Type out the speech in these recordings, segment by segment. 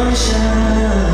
方向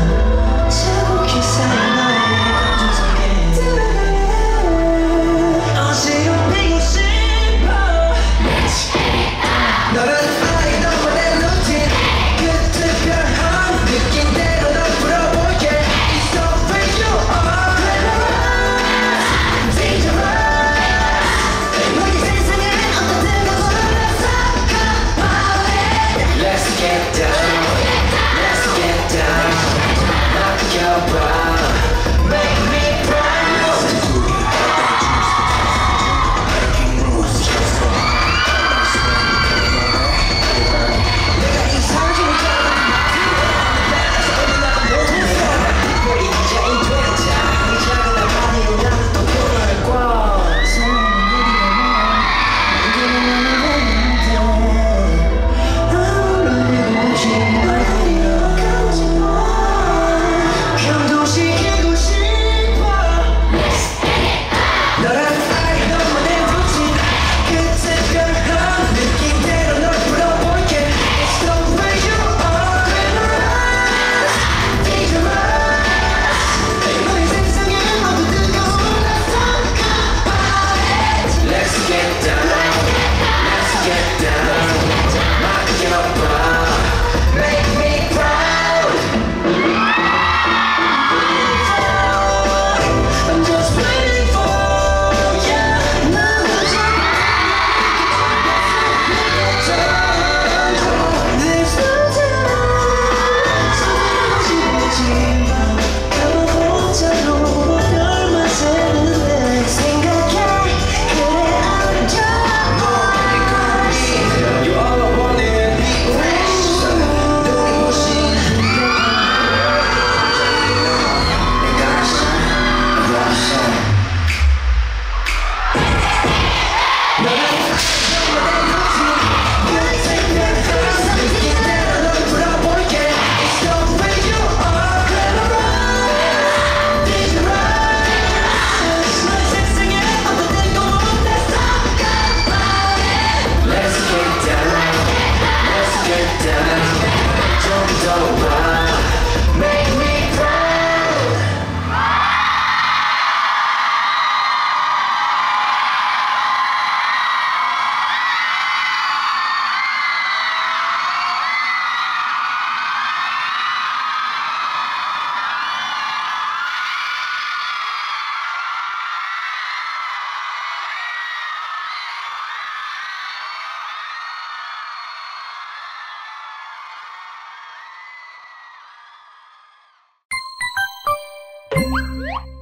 What?